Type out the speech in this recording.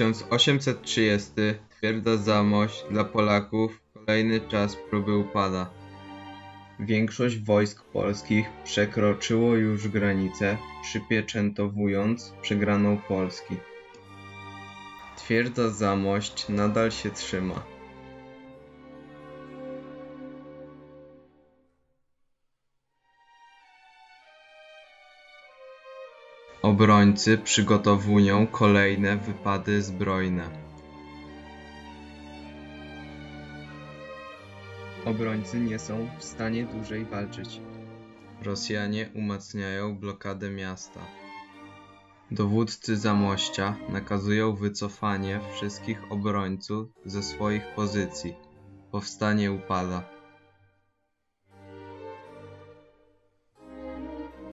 1830 twierdza Zamość dla Polaków kolejny czas próby upada. Większość wojsk polskich przekroczyło już granicę, przypieczętowując przegraną Polski. Twierdza Zamość nadal się trzyma. Obrońcy przygotowują kolejne wypady zbrojne. Obrońcy nie są w stanie dłużej walczyć. Rosjanie umacniają blokadę miasta. Dowódcy Zamościa nakazują wycofanie wszystkich obrońców ze swoich pozycji. Powstanie upada.